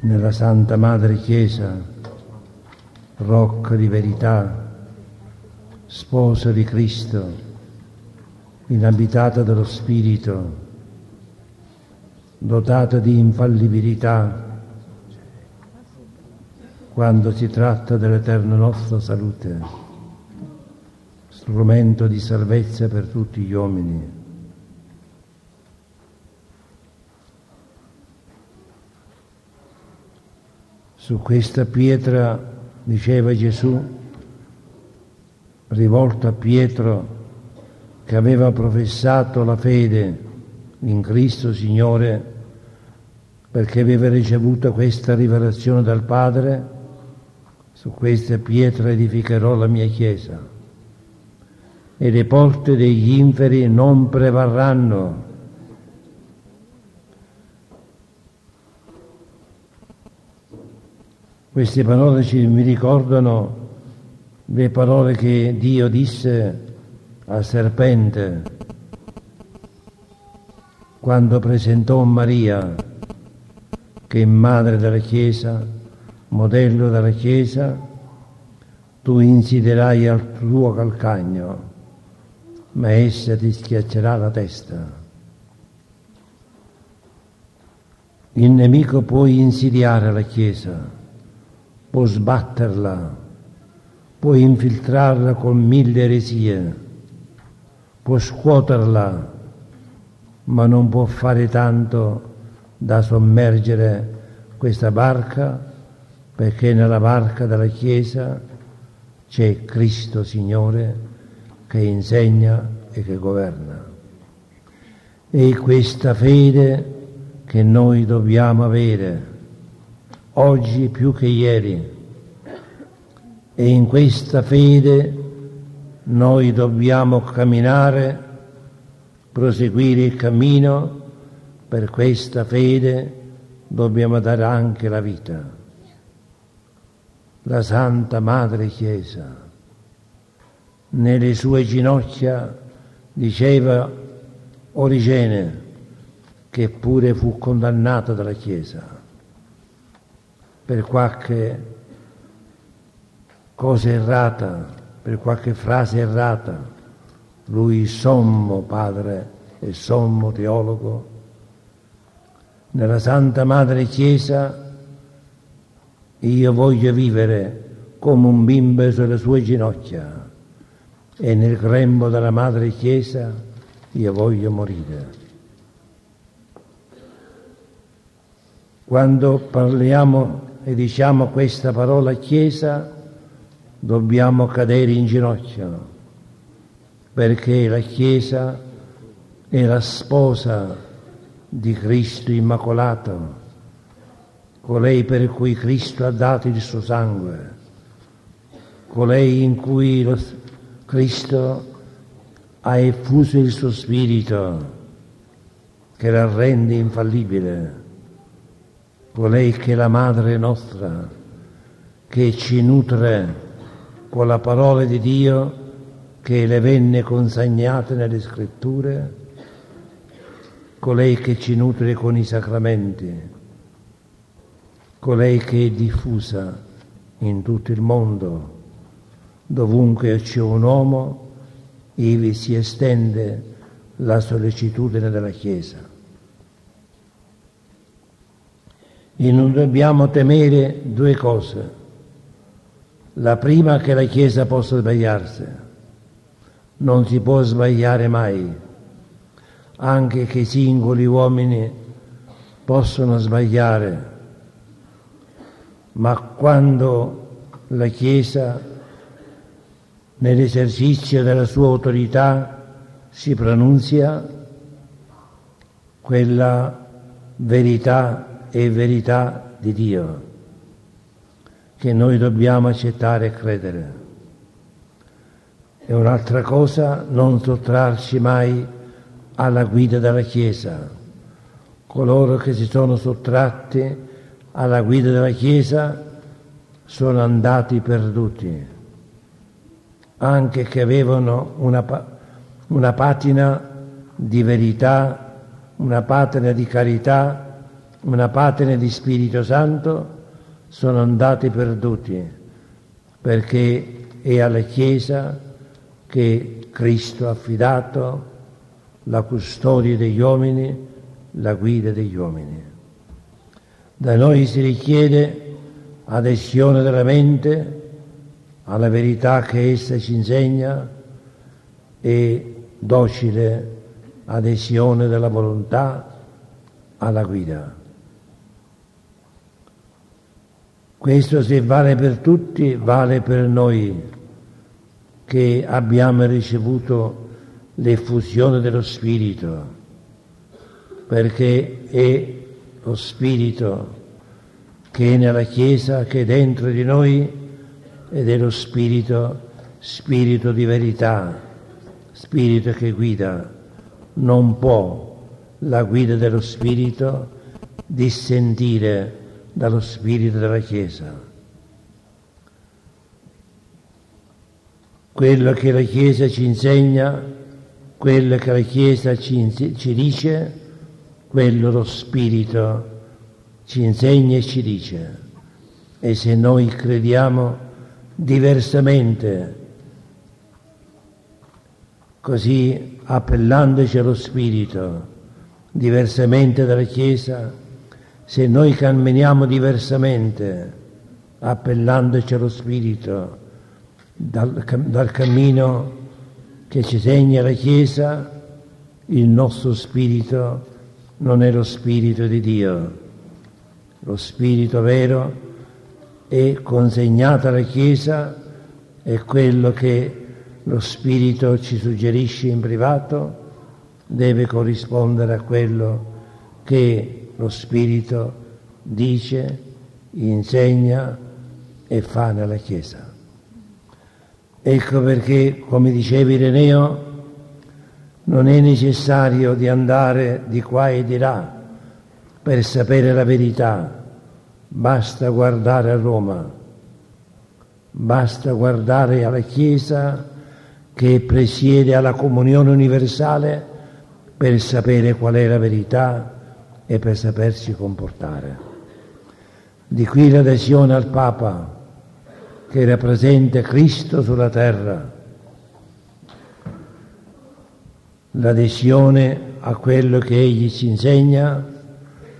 nella Santa Madre Chiesa, rocca di verità, sposa di Cristo, inabitata dallo Spirito, dotata di infallibilità quando si tratta dell'eterna nostra salute, strumento di salvezza per tutti gli uomini. Su questa pietra, diceva Gesù, rivolto a Pietro che aveva professato la fede in Cristo Signore, perché aveva ricevuto questa rivelazione dal Padre, su questa pietra edificherò la mia Chiesa. E le porte degli inferi non prevarranno Queste parole ci, mi ricordano le parole che Dio disse al serpente quando presentò Maria, che è madre della Chiesa, modello della Chiesa, tu insiderai al tuo calcagno, ma essa ti schiaccerà la testa. Il nemico può insidiare la Chiesa può sbatterla, può infiltrarla con mille eresie, può scuoterla, ma non può fare tanto da sommergere questa barca perché nella barca della Chiesa c'è Cristo Signore che insegna e che governa. E questa fede che noi dobbiamo avere oggi più che ieri. E in questa fede noi dobbiamo camminare, proseguire il cammino, per questa fede dobbiamo dare anche la vita. La Santa Madre Chiesa, nelle sue ginocchia, diceva Origene, che pure fu condannato dalla Chiesa per qualche cosa errata, per qualche frase errata. Lui sommo padre e sommo teologo. Nella Santa Madre Chiesa io voglio vivere come un bimbo sulle sue ginocchia e nel grembo della Madre Chiesa io voglio morire. Quando parliamo e diciamo questa parola Chiesa, dobbiamo cadere in ginocchio, perché la Chiesa è la sposa di Cristo Immacolato, colei per cui Cristo ha dato il suo sangue, colei in cui lo, Cristo ha effuso il suo spirito che la rende infallibile colei che è la madre nostra, che ci nutre con la parola di Dio che le venne consegnate nelle scritture, colei che ci nutre con i sacramenti, colei che è diffusa in tutto il mondo, dovunque c'è un uomo, ivi si estende la sollecitudine della Chiesa. E non dobbiamo temere due cose. La prima è che la Chiesa possa sbagliarsi. Non si può sbagliare mai. Anche che i singoli uomini possono sbagliare. Ma quando la Chiesa, nell'esercizio della sua autorità, si pronunzia, quella verità e verità di Dio che noi dobbiamo accettare e credere. E un'altra cosa, non sottrarci mai alla guida della Chiesa. Coloro che si sono sottratti alla guida della Chiesa sono andati perduti, anche che avevano una, una patina di verità, una patina di carità, una patene di Spirito Santo sono andati perduti, perché è alla Chiesa che Cristo ha affidato la custodia degli uomini, la guida degli uomini. Da noi si richiede adesione della mente alla verità che essa ci insegna e docile adesione della volontà alla guida. Questo se vale per tutti, vale per noi che abbiamo ricevuto l'effusione dello Spirito, perché è lo Spirito che è nella Chiesa, che è dentro di noi ed è lo Spirito, Spirito di verità, Spirito che guida. Non può la guida dello Spirito dissentire dallo Spirito della Chiesa. Quello che la Chiesa ci insegna, quello che la Chiesa ci, ci dice, quello lo Spirito ci insegna e ci dice. E se noi crediamo diversamente, così appellandoci allo Spirito, diversamente dalla Chiesa, se noi camminiamo diversamente, appellandoci allo Spirito, dal, dal cammino che ci segna la Chiesa, il nostro spirito non è lo spirito di Dio. Lo spirito vero è consegnato alla Chiesa, è quello che lo spirito ci suggerisce in privato, deve corrispondere a quello che lo spirito dice, insegna e fa nella Chiesa. Ecco perché, come diceva Ireneo, non è necessario di andare di qua e di là per sapere la verità, basta guardare a Roma, basta guardare alla Chiesa che presiede alla comunione universale per sapere qual è la verità e per sapersi comportare. Di qui l'adesione al Papa che rappresenta Cristo sulla terra, l'adesione a quello che Egli ci insegna,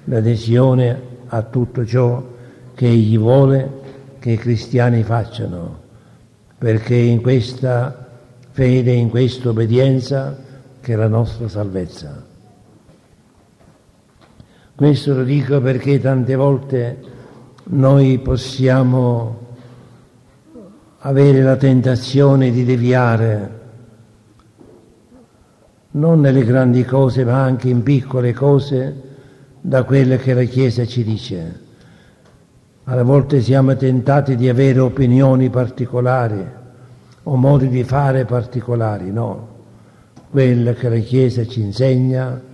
l'adesione a tutto ciò che Egli vuole che i cristiani facciano, perché in questa fede, in questa obbedienza che è la nostra salvezza. Questo lo dico perché tante volte noi possiamo avere la tentazione di deviare, non nelle grandi cose, ma anche in piccole cose, da quelle che la Chiesa ci dice. Alle volte siamo tentati di avere opinioni particolari o modi di fare particolari, no. Quella che la Chiesa ci insegna,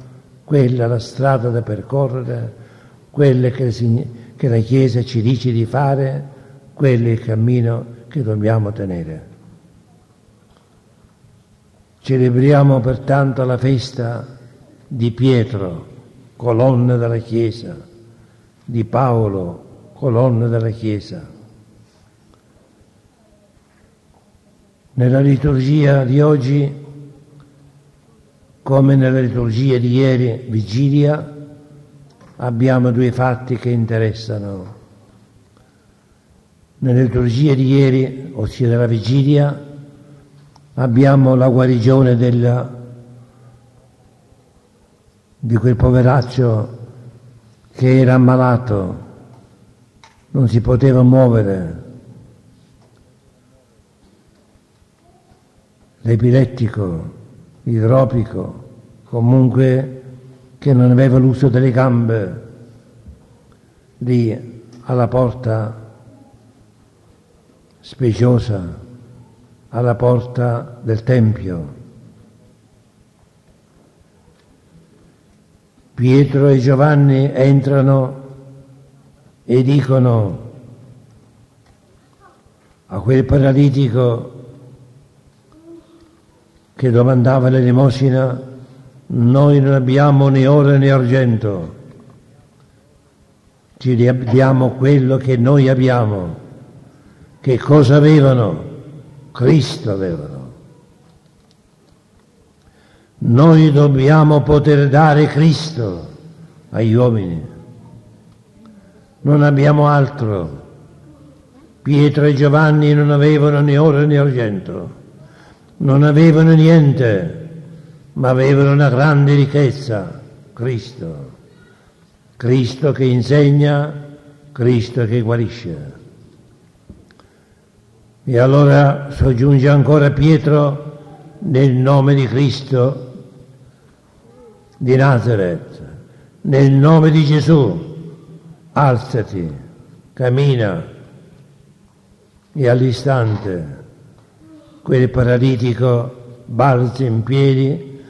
quella la strada da percorrere, quella che la Chiesa ci dice di fare, quello è il cammino che dobbiamo tenere. Celebriamo pertanto la festa di Pietro, colonna della Chiesa, di Paolo, colonna della Chiesa. Nella liturgia di oggi, come nella liturgia di ieri, vigilia, abbiamo due fatti che interessano. Nella liturgia di ieri, ossia della vigilia, abbiamo la guarigione della, di quel poveraccio che era ammalato, non si poteva muovere, l'epilettico, idropico, comunque che non aveva l'uso delle gambe, lì alla porta speciosa alla porta del Tempio. Pietro e Giovanni entrano e dicono a quel paralitico che domandava l'elemosina, noi non abbiamo né oro né argento, ci diamo quello che noi abbiamo. Che cosa avevano? Cristo avevano. Noi dobbiamo poter dare Cristo agli uomini. Non abbiamo altro. Pietro e Giovanni non avevano né oro né argento, non avevano niente, ma avevano una grande ricchezza, Cristo. Cristo che insegna, Cristo che guarisce. E allora soggiunge ancora Pietro nel nome di Cristo di Nazareth, nel nome di Gesù, alzati, cammina. E all'istante quel paralitico balza in piedi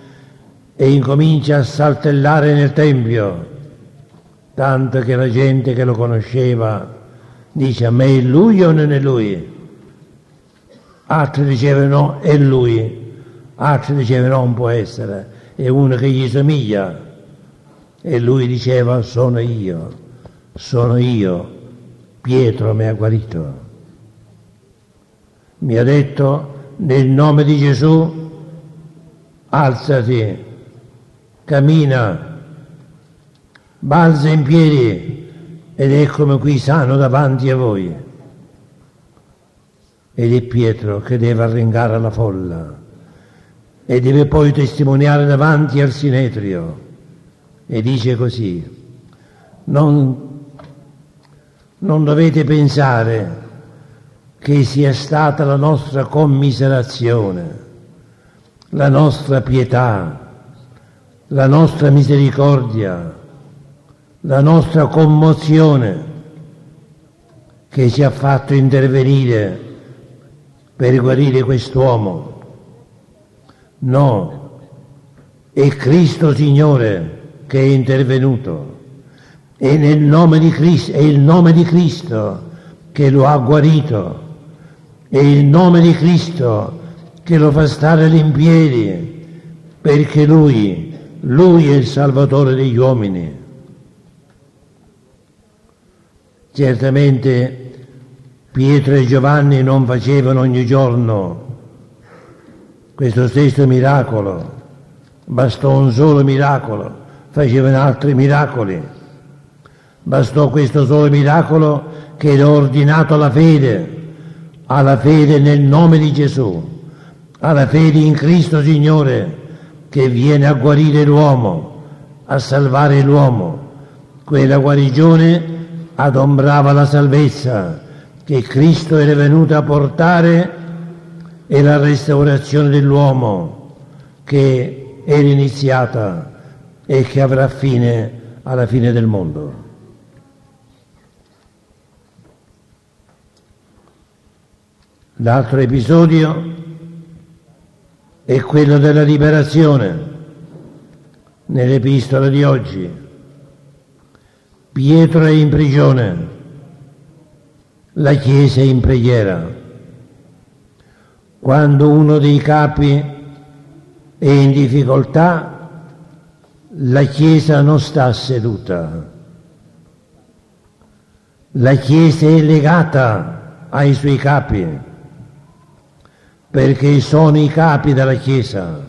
e incomincia a saltellare nel Tempio, tanto che la gente che lo conosceva dice a me è lui o non è lui? Altri dicevano no, è lui, altri dicevano non può essere e uno che gli somiglia. E lui diceva sono io, sono io, Pietro mi ha guarito. Mi ha detto nel nome di Gesù alzati, cammina, balza in piedi ed eccomi qui sano davanti a voi. Ed è Pietro che deve arringare la folla e deve poi testimoniare davanti al Sinetrio e dice così, non, non dovete pensare che sia stata la nostra commiserazione, la nostra pietà, la nostra misericordia, la nostra commozione che ci ha fatto intervenire per guarire quest'uomo No, è Cristo Signore che è intervenuto. E nel nome di Cristo, è il nome di Cristo che lo ha guarito. È il nome di Cristo che lo fa stare in piedi, perché Lui, Lui è il Salvatore degli uomini. Certamente Pietro e Giovanni non facevano ogni giorno questo stesso miracolo, bastò un solo miracolo, facevano altri miracoli, bastò questo solo miracolo che era ordinato alla fede, alla fede nel nome di Gesù, alla fede in Cristo Signore che viene a guarire l'uomo, a salvare l'uomo. Quella guarigione adombrava la salvezza che Cristo era venuto a portare e la restaurazione dell'uomo che era iniziata e che avrà fine alla fine del mondo. L'altro episodio è quello della liberazione nell'epistola di oggi. Pietro è in prigione, la Chiesa è in preghiera. Quando uno dei capi è in difficoltà, la Chiesa non sta seduta. La Chiesa è legata ai suoi capi, perché sono i capi della Chiesa,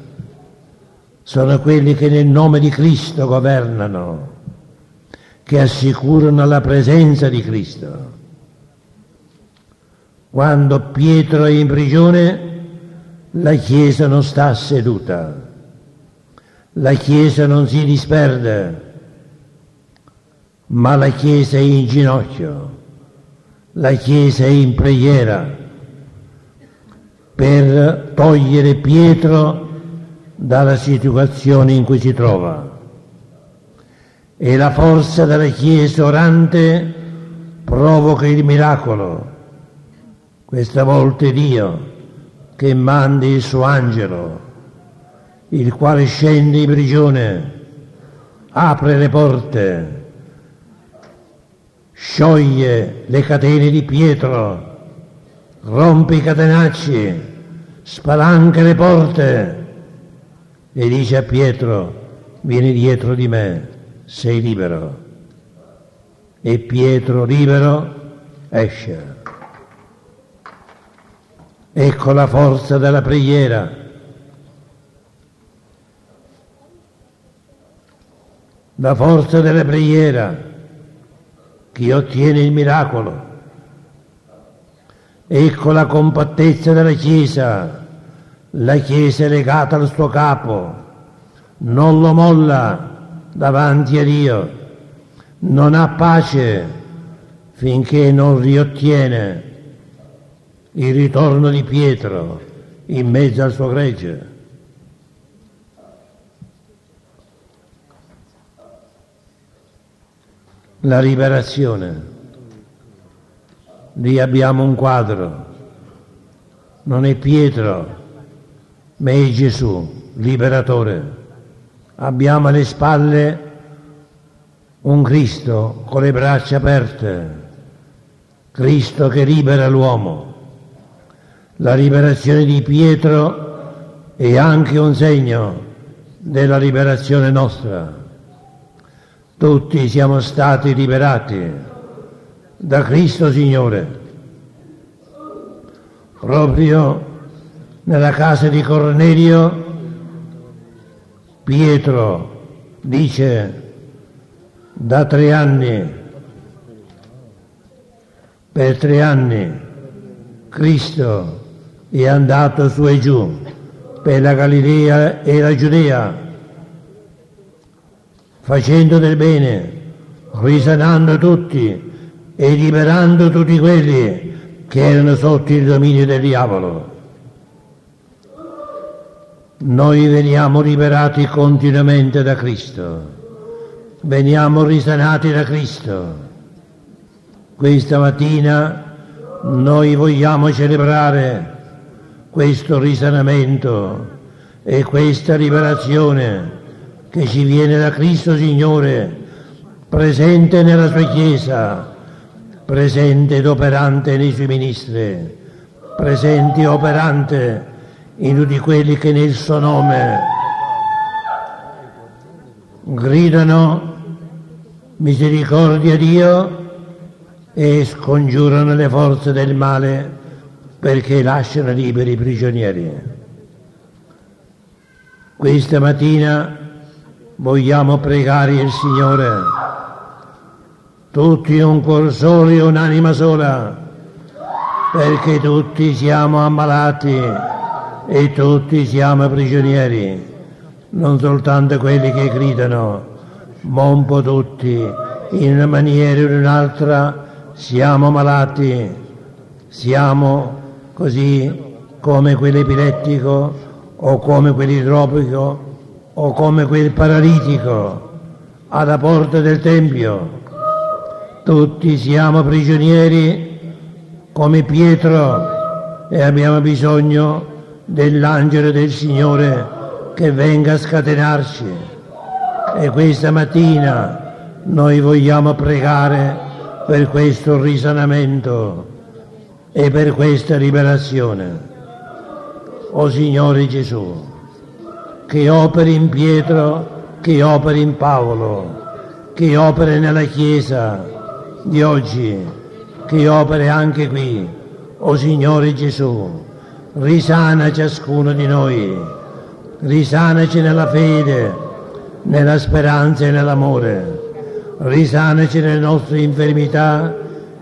sono quelli che nel nome di Cristo governano, che assicurano la presenza di Cristo. Quando Pietro è in prigione, la Chiesa non sta seduta, la Chiesa non si disperde, ma la Chiesa è in ginocchio, la Chiesa è in preghiera per togliere Pietro dalla situazione in cui si trova. E la forza della Chiesa orante provoca il miracolo questa volta è Dio che mandi il suo angelo, il quale scende in prigione, apre le porte, scioglie le catene di Pietro, rompe i catenacci, spalanca le porte e dice a Pietro, vieni dietro di me, sei libero. e Pietro libero esce. Ecco la forza della preghiera. La forza della preghiera che ottiene il miracolo. Ecco la compattezza della Chiesa. La Chiesa è legata al suo capo, non lo molla davanti a Dio, non ha pace finché non riottiene il ritorno di Pietro in mezzo al suo gregge. La liberazione. Lì abbiamo un quadro. Non è Pietro, ma è Gesù, liberatore. Abbiamo alle spalle un Cristo con le braccia aperte, Cristo che libera l'uomo. La liberazione di Pietro è anche un segno della liberazione nostra. Tutti siamo stati liberati da Cristo Signore. Proprio nella casa di Cornelio Pietro dice da tre anni, per tre anni Cristo è andato su e giù per la Galilea e la Giudea, facendo del bene, risanando tutti e liberando tutti quelli che erano sotto il dominio del diavolo. Noi veniamo liberati continuamente da Cristo, veniamo risanati da Cristo. Questa mattina noi vogliamo celebrare questo risanamento e questa liberazione che ci viene da Cristo Signore, presente nella sua Chiesa, presente ed operante nei suoi ministri, presente e operante in tutti quelli che nel suo nome gridano misericordia a Dio e scongiurano le forze del male perché lasciano liberi i prigionieri. Questa mattina vogliamo pregare il Signore, tutti un cuor solo e un'anima sola, perché tutti siamo ammalati e tutti siamo prigionieri, non soltanto quelli che gridano, ma un po' tutti, in una maniera o in un'altra siamo malati, siamo così come quell'epilettico o come quell'idropico o come quel paralitico alla porta del Tempio. Tutti siamo prigionieri come Pietro e abbiamo bisogno dell'angelo del Signore che venga a scatenarci. E questa mattina noi vogliamo pregare per questo risanamento e per questa liberazione. O Signore Gesù, che operi in Pietro, che operi in Paolo, che operi nella Chiesa di oggi, che operi anche qui. O Signore Gesù, risana ciascuno di noi, risanaci nella fede, nella speranza e nell'amore, risanaci nelle nostre infermità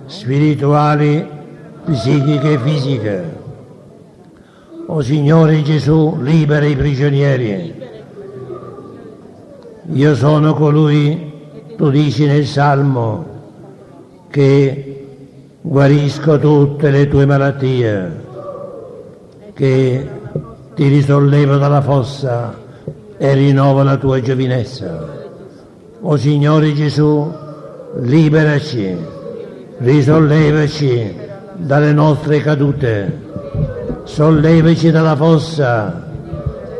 spirituali psichiche e fisiche. O Signore Gesù, libera i prigionieri. Io sono colui, tu dici nel Salmo, che guarisco tutte le tue malattie, che ti risollevo dalla fossa e rinnovo la tua giovinezza. O Signore Gesù, liberaci, risollevaci dalle nostre cadute, sollevaci dalla fossa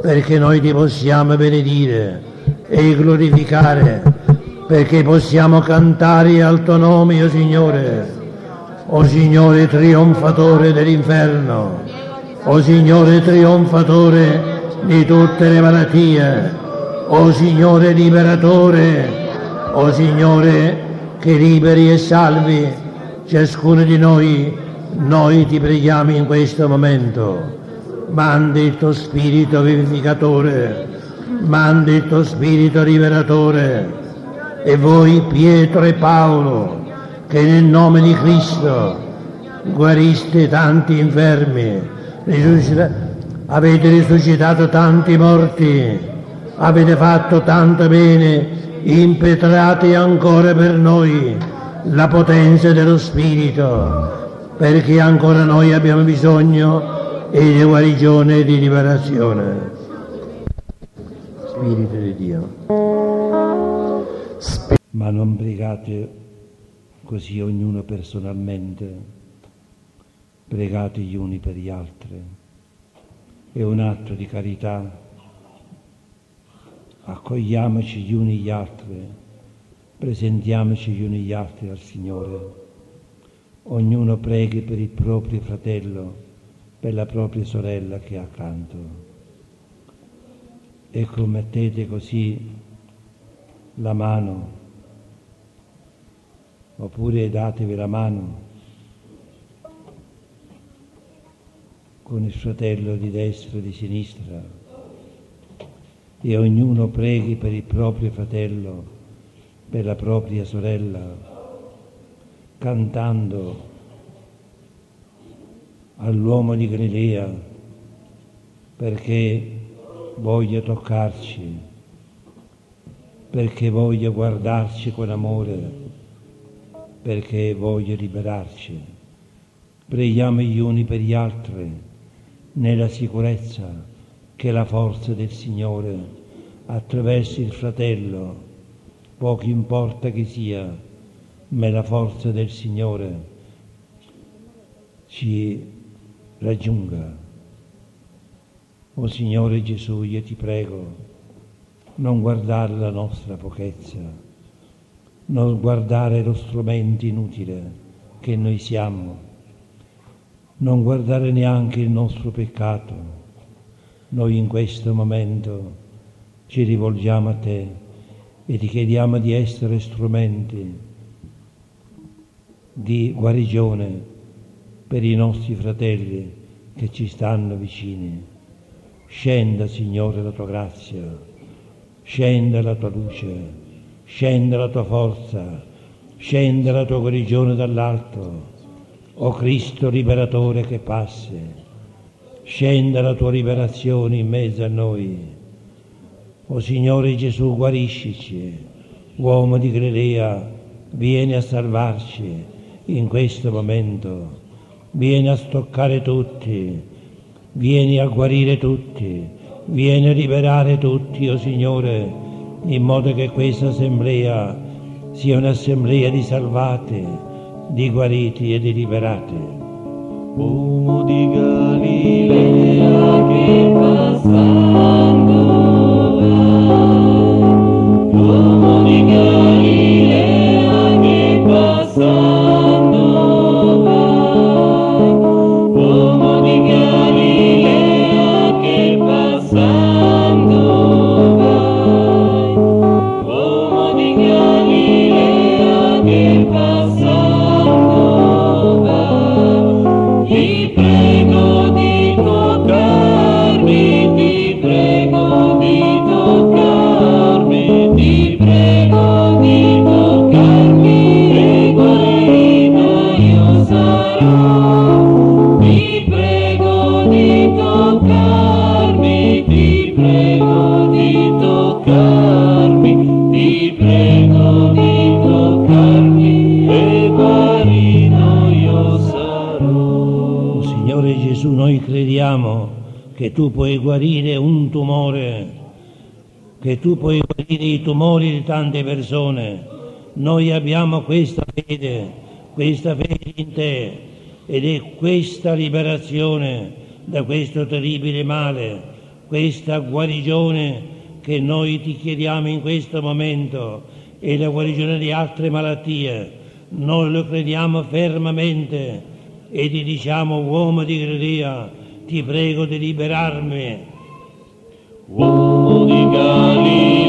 perché noi ti possiamo benedire e glorificare, perché possiamo cantare al tuo nome, o Signore, o Signore trionfatore dell'inferno, o Signore trionfatore di tutte le malattie, o Signore liberatore, o Signore che liberi e salvi ciascuno di noi, noi ti preghiamo in questo momento. Mandi il tuo spirito vivificatore, mandi il tuo spirito liberatore. E voi, Pietro e Paolo, che nel nome di Cristo guariste tanti infermi, avete risuscitato tanti morti, avete fatto tanto bene, impetrate ancora per noi la potenza dello Spirito, perché ancora noi abbiamo bisogno di guarigione e di liberazione. Spirito di Dio. Ma non pregate così ognuno personalmente, pregate gli uni per gli altri. È un atto di carità. Accogliamoci gli uni gli altri, presentiamoci gli uni gli altri al Signore. Ognuno preghi per il proprio fratello, per la propria sorella che ha accanto. Ecco, mettete così la mano oppure datevi la mano con il fratello di destra e di sinistra e ognuno preghi per il proprio fratello, per la propria sorella, cantando all'uomo di Galilea perché voglia toccarci, perché voglia guardarci con amore perché voglio liberarci. Preghiamo gli uni per gli altri nella sicurezza che la forza del Signore attraverso il fratello, poco importa che sia, ma la forza del Signore ci raggiunga. O Signore Gesù, io ti prego, non guardare la nostra pochezza, non guardare lo strumento inutile che noi siamo, non guardare neanche il nostro peccato. Noi in questo momento ci rivolgiamo a te e ti chiediamo di essere strumenti di guarigione per i nostri fratelli che ci stanno vicini. Scenda, Signore, la tua grazia, scenda la tua luce scende la tua forza, scende la tua guarigione dall'alto, o Cristo liberatore che passi, scenda la tua liberazione in mezzo a noi. O Signore Gesù, guariscici, uomo di Galilea, vieni a salvarci in questo momento, vieni a stoccare tutti, vieni a guarire tutti, vieni a liberare tutti, o Signore, in modo che questa assemblea sia un'assemblea di salvati, di guariti e di liberati. Uomo di Galilea che passando tu puoi guarire un tumore, che tu puoi guarire i tumori di tante persone. Noi abbiamo questa fede, questa fede in te ed è questa liberazione da questo terribile male, questa guarigione che noi ti chiediamo in questo momento e la guarigione di altre malattie. Noi lo crediamo fermamente e ti diciamo, uomo di Galilea, ti prego di liberarmi. Uomo di Galilea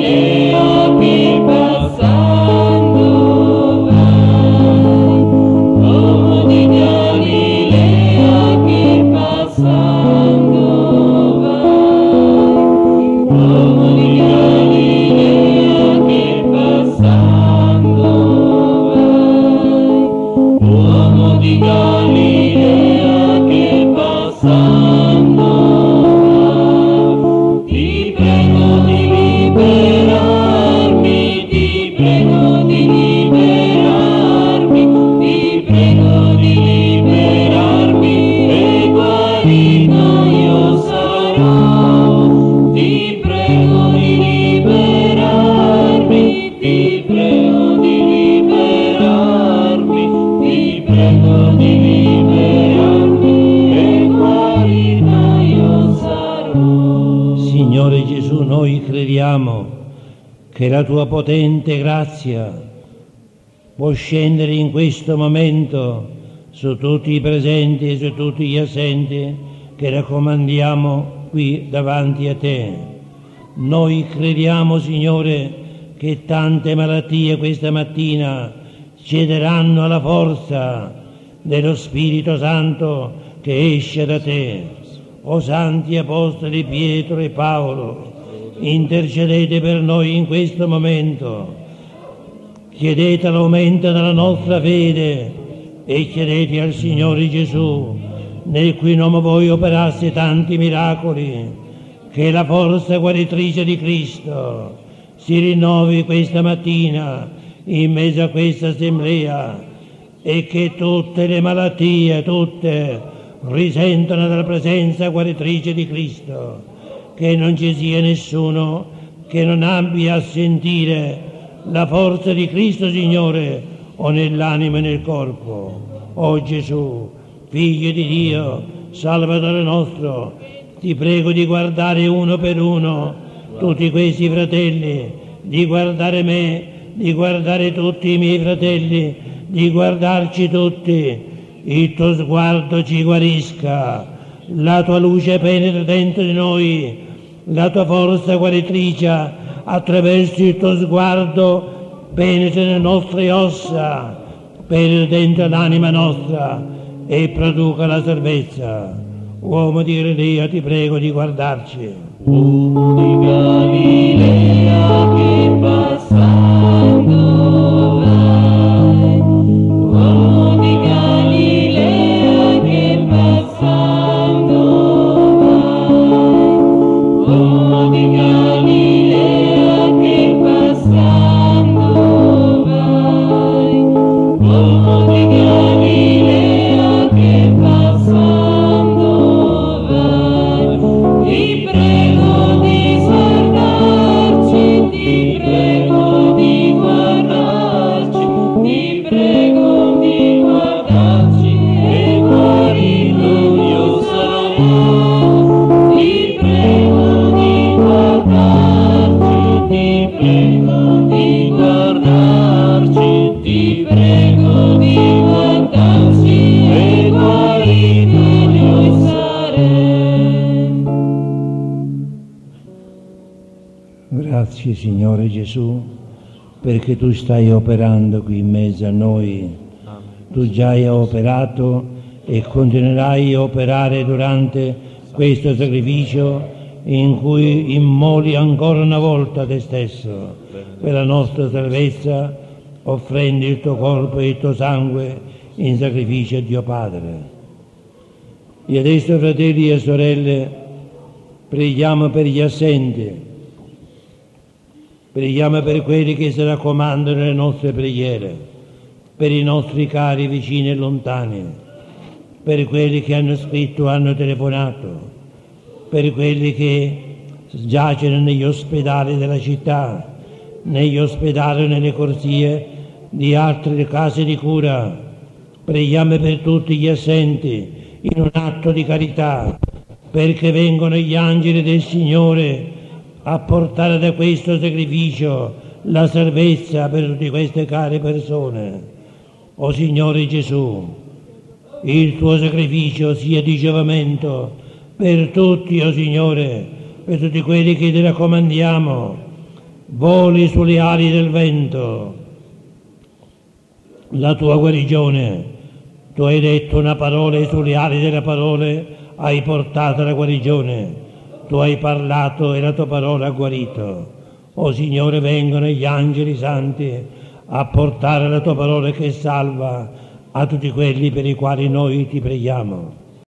che la tua potente grazia può scendere in questo momento su tutti i presenti e su tutti gli assenti che raccomandiamo qui davanti a te. Noi crediamo, Signore, che tante malattie questa mattina cederanno alla forza dello Spirito Santo che esce da te. O Santi Apostoli Pietro e Paolo, intercedete per noi in questo momento. Chiedete l'aumento della nostra fede e chiedete al Signore Gesù, nel cui nome voi operasse tanti miracoli, che la forza guaritrice di Cristo si rinnovi questa mattina in mezzo a questa assemblea e che tutte le malattie, tutte, risentano della presenza guaritrice di Cristo, che non ci sia nessuno che non abbia a sentire la forza di Cristo Signore o nell'anima e nel corpo. O Gesù, Figlio di Dio, Salvatore nostro, ti prego di guardare uno per uno tutti questi fratelli, di guardare me, di guardare tutti i miei fratelli, di guardarci tutti. Il tuo sguardo ci guarisca, la tua luce penetra dentro di noi, la tua forza guaritrice attraverso il tuo sguardo penetra nelle nostre ossa, penetra dentro l'anima nostra e produca la salvezza. Uomo di Galilea, ti prego di guardarci. Uomo di Galilea che passando Grazie Signore Gesù perché tu stai operando qui in mezzo a noi. Tu già hai operato e continuerai a operare durante questo sacrificio in cui immoli ancora una volta te stesso per la nostra salvezza, offrendo il tuo corpo e il tuo sangue in sacrificio a Dio Padre. E adesso, fratelli e sorelle, preghiamo per gli assenti, Preghiamo per quelli che si raccomandano nelle nostre preghiere, per i nostri cari vicini e lontani, per quelli che hanno scritto hanno telefonato, per quelli che giacciono negli ospedali della città, negli ospedali o nelle corsie di altre case di cura. Preghiamo per tutti gli assenti in un atto di carità, perché vengono gli angeli del Signore a portare da questo sacrificio la salvezza per tutte queste care persone. O Signore Gesù, il tuo sacrificio sia di giovamento per tutti, o Signore, per tutti quelli che ti raccomandiamo. Voli sulle ali del vento, la tua guarigione. Tu hai detto una parola e sulle ali delle parole hai portato la guarigione. Tu hai parlato e la tua parola ha guarito. O Signore, vengono gli angeli santi a portare la tua parola che salva a tutti quelli per i quali noi ti preghiamo.